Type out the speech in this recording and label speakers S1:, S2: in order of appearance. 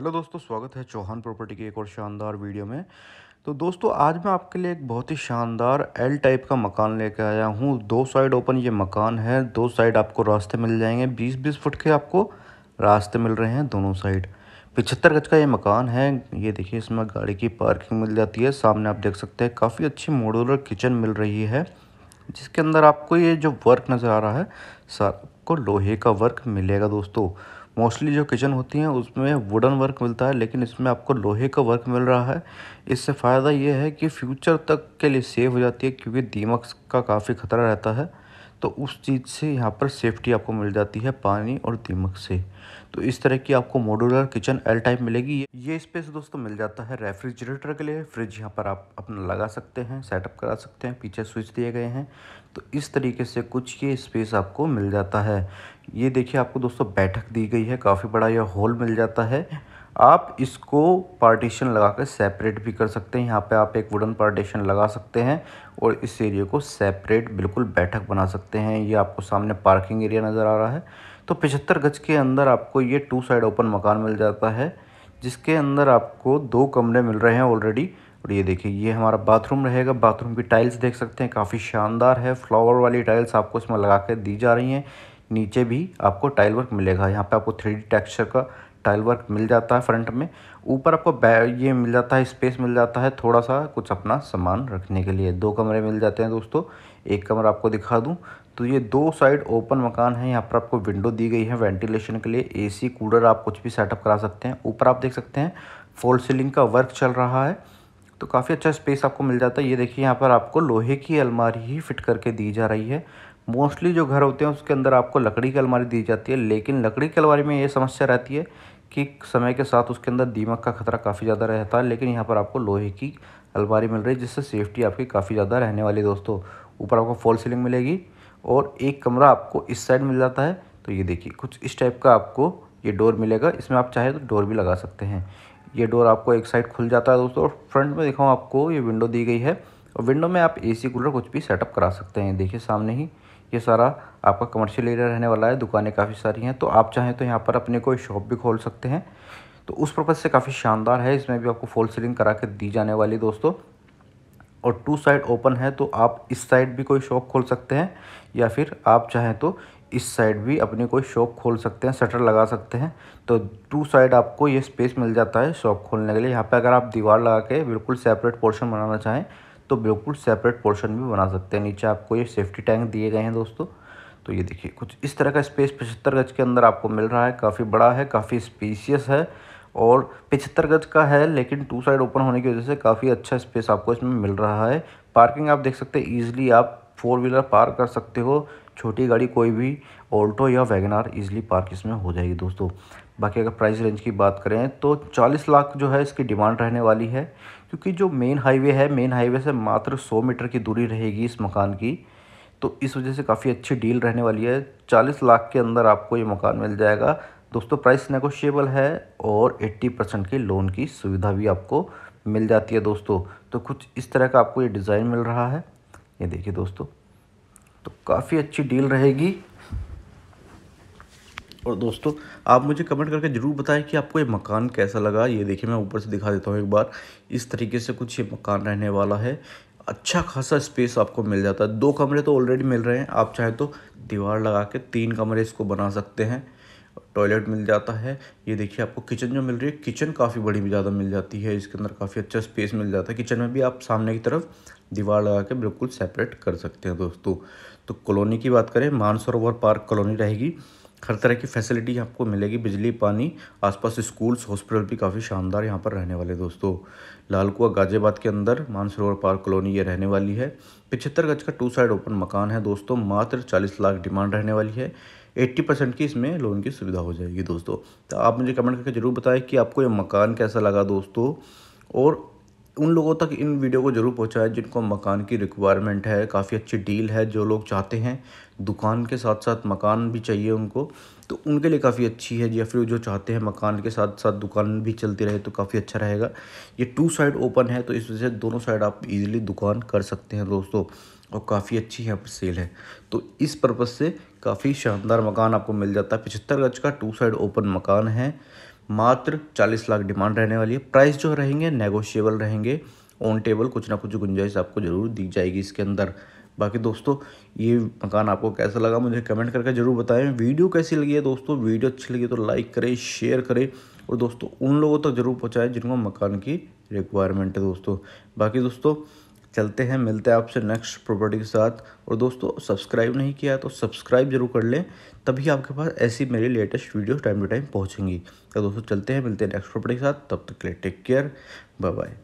S1: Hello दोस्तों, स्वागत है चौहान प्रॉपर्टी की एक और शानदार वीडियो में। तो दोस्तों, आज मैं आपके लिए एक बहुत ही शानदार एल टाइप का मकान लेकर आया हूँ। दो साइड ओपन ये मकान है, दो साइड आपको रास्ते मिल जाएँगे। बीस बीस फुट के आपको रास्ते मिल रहे हैं दोनों साइड पिछहत्तर गज का ये मकान है। ये देखिए, इसमें गाड़ी की पार्किंग मिल जाती है। सामने आप देख सकते हैं, काफ़ी अच्छी मॉडुलर किचन मिल रही है, जिसके अंदर आपको ये जो वर्क नज़र आ रहा है, सर आपको लोहे का वर्क मिलेगा दोस्तों। मोस्टली जो किचन होती हैं, उसमें वुडन वर्क मिलता है, लेकिन इसमें आपको लोहे का वर्क मिल रहा है। इससे फ़ायदा ये है कि फ्यूचर तक के लिए सेव हो जाती है, क्योंकि दीमक का काफ़ी ख़तरा रहता है। तो उस चीज़ से यहाँ पर सेफ्टी आपको मिल जाती है पानी और दीमक से। तो इस तरह की आपको मॉड्यूलर किचन एल टाइप मिलेगी। ये स्पेस दोस्तों मिल जाता है रेफ्रिजरेटर के लिए। फ्रिज यहाँ पर आप अपना लगा सकते हैं सेटअप करा सकते हैं, पीछे स्विच दिए गए हैं। तो इस तरीके से कुछ ये स्पेस आपको मिल जाता है। ये देखिए आपको दोस्तों बैठक दी गई है, काफ़ी बड़ा यह हॉल मिल जाता है। आप इसको पार्टीशन लगा कर सेपरेट भी कर सकते हैं। यहाँ पे आप एक वुडन पार्टीशन लगा सकते हैं और इस एरिया को सेपरेट बिल्कुल बैठक बना सकते हैं। ये आपको सामने पार्किंग एरिया नज़र आ रहा है। तो पिछहत्तर गज के अंदर आपको ये टू साइड ओपन मकान मिल जाता है, जिसके अंदर आपको दो कमरे मिल रहे हैं ऑलरेडी और ये देखिए, ये हमारा बाथरूम रहेगा। बाथरूम की टाइल्स देख सकते हैं। काफ़ी शानदार है। फ्लावर वाली टाइल्स आपको इसमें लगा के दी जा रही हैं। नीचे भी आपको टाइल वर्क मिलेगा। यहाँ पे आपको थ्री टेक्सचर का टाइल वर्क मिल जाता है फ्रंट में। ऊपर आपको ये मिल जाता है स्पेस मिल जाता है थोड़ा सा कुछ अपना सामान रखने के लिए। दो कमरे मिल जाते हैं दोस्तों। एक कमरा आपको दिखा दूँ। तो ये दो साइड ओपन मकान है। यहाँ पर आपको विंडो दी गई है वेंटिलेशन के लिए। एसी कूलर आप कुछ भी सेटअप करा सकते हैं। ऊपर आप देख सकते हैं फॉल सीलिंग का वर्क चल रहा है। तो काफ़ी अच्छा स्पेस आपको मिल जाता है। ये देखिए, यहाँ पर आपको लोहे की अलमारी ही फिट करके दी जा रही है। मोस्टली जो घर होते हैं उसके अंदर आपको लकड़ी की अलमारी दी जाती है, लेकिन लकड़ी की अलमारी में ये समस्या रहती है कि समय के साथ उसके अंदर दीमक का खतरा काफ़ी ज़्यादा रहता है, लेकिन यहाँ पर आपको लोहे की अलमारी मिल रही है, जिससे सेफ्टी आपकी काफ़ी ज़्यादा रहने वाली है दोस्तों। ऊपर आपको फॉल सीलिंग मिलेगी और एक कमरा आपको इस साइड मिल जाता है। तो ये देखिए, कुछ इस टाइप का आपको ये डोर मिलेगा। इसमें आप चाहे तो डोर भी लगा सकते हैं। ये डोर आपको एक साइड खुल जाता है दोस्तों और फ्रंट में दिखाऊँ आपको, ये विंडो दी गई है। और विंडो में आप एसी कूलर कुछ भी सेटअप करा सकते हैं। देखिए सामने ही ये सारा आपका कमर्शियल एरिया रहने वाला है, दुकानें काफ़ी सारी हैं तो आप चाहें तो यहाँ पर अपने कोई शॉप भी खोल सकते हैं। तो उस पर्पज़ से काफ़ी शानदार है, इसमें भी आपको फॉल सीलिंग करा के दी जाने वाली दोस्तों। और टू साइड ओपन है तो आप इस साइड भी कोई शॉप खोल सकते हैं, या फिर आप चाहें तो इस साइड भी अपनी कोई शॉप खोल सकते हैं शटर लगा सकते हैं। तो टू साइड आपको ये स्पेस मिल जाता है शॉप खोलने के लिए। यहाँ पे अगर आप दीवार लगा के बिल्कुल सेपरेट पोर्शन बनाना चाहें तो बिल्कुल सेपरेट पोर्शन भी बना सकते हैं। नीचे आपको ये सेफ्टी टैंक दिए गए हैं दोस्तों। तो ये देखिए, कुछ इस तरह का स्पेस पचहत्तर गज के अंदर आपको मिल रहा है। काफ़ी बड़ा है, काफ़ी स्पेसियस है और पिछहत्तर गज का है, लेकिन टू साइड ओपन होने की वजह से काफ़ी अच्छा स्पेस आपको इसमें मिल रहा है। पार्किंग आप देख सकते हैं ईजिली आप फोर व्हीलर पार्क कर सकते हो। छोटी गाड़ी कोई भी ऑल्टो या वैगनार ईजिली पार्क इसमें हो जाएगी दोस्तों। बाकी अगर प्राइस रेंज की बात करें तो 40 लाख जो है इसकी डिमांड रहने वाली है, क्योंकि जो मेन हाईवे है मेन हाईवे से मात्र 100 मीटर की दूरी रहेगी इस मकान की। तो इस वजह से काफ़ी अच्छी डील रहने वाली है। 40 लाख के अंदर आपको ये मकान मिल जाएगा। दोस्तों प्राइस नेगोशिएबल है और 80 परसेंट की लोन की सुविधा भी आपको मिल जाती है दोस्तों। तो कुछ इस तरह का आपको ये डिज़ाइन मिल रहा है। ये देखिए दोस्तों तो काफ़ी अच्छी डील रहेगी। और दोस्तों, आप मुझे कमेंट करके ज़रूर बताएँ कि आपको ये मकान कैसा लगा। ये देखिए, मैं ऊपर से दिखा देता हूँ एक बार। इस तरीके से कुछ ये मकान रहने वाला है। अच्छा खासा स्पेस आपको मिल जाता है। दो कमरे तो ऑलरेडी मिल रहे हैं। आप चाहे तो दीवार लगा के तीन कमरे इसको बना सकते हैं। टॉयलेट मिल जाता है। ये देखिए, आपको किचन जो मिल रही है, किचन काफ़ी बड़ी भी ज़्यादा मिल जाती है। इसके अंदर काफ़ी अच्छा स्पेस मिल जाता है। किचन में भी आप सामने की तरफ़ दीवार लगा के बिल्कुल सेपरेट कर सकते हैं दोस्तों। तो कॉलोनी की बात करें, मानसरोवर पार्क कॉलोनी रहेगी। हर तरह की फैसिलिटी आपको मिलेगी। बिजली, पानी, आसपास स्कूल्स हॉस्पिटल भी काफ़ी शानदार यहाँ पर रहने वाले दोस्तों। लालकुआ गाजियाबाद के अंदर मानसरोवर पार्क कॉलोनी ये रहने वाली है। पिछहत्तर गज का टू साइड ओपन मकान है दोस्तों। मात्र चालीस लाख डिमांड रहने वाली है। एट्टी परसेंट की इसमें लोन की सुविधा हो जाएगी दोस्तों। तो आप मुझे कमेंट करके ज़रूर बताएँ कि आपको ये मकान कैसा लगा दोस्तों। और उन लोगों तक इन वीडियो को ज़रूर पहुँचाएँ जिनको मकान की रिक्वायरमेंट है, काफ़ी अच्छी डील है जो लोग चाहते हैं। दुकान के साथ साथ मकान भी चाहिए उनको तो उनके लिए काफ़ी अच्छी है। या फिर जो चाहते हैं मकान के साथ साथ दुकान भी चलती रहे तो काफ़ी अच्छा रहेगा। ये टू साइड ओपन है तो इस वजह से दोनों साइड आप इजीली दुकान कर सकते हैं दोस्तों। और काफ़ी अच्छी यहाँ पर सेल है। तो इस पर्पज़ से काफ़ी शानदार मकान आपको मिल जाता है। पचहत्तर गज का टू साइड ओपन मकान है। मात्र चालीस लाख डिमांड रहने वाली है। प्राइस जो रहेंगे नेगोशिएबल रहेंगे। ऑन टेबल कुछ ना कुछ गुंजाइश आपको ज़रूर दी जाएगी इसके अंदर। बाकी दोस्तों, ये मकान आपको कैसा लगा मुझे कमेंट करके ज़रूर बताएँ। वीडियो कैसी लगी है दोस्तों? वीडियो अच्छी लगी तो लाइक करें शेयर करें। और दोस्तों, उन लोगों तक तो ज़रूर पहुँचाएँ जिनको मकान की रिक्वायरमेंट है दोस्तों। बाकी दोस्तों चलते हैं, मिलते हैं आपसे नेक्स्ट प्रॉपर्टी के साथ। और दोस्तों सब्सक्राइब नहीं किया तो सब्सक्राइब ज़रूर कर लें, तभी आपके पास ऐसी मेरी latest video time to time पहुँचेंगी। तो दोस्तों, चलते हैं, मिलते हैं नेक्स्ट प्रॉपर्टी के साथ। तब तक के लिए टेक केयर बाय बाय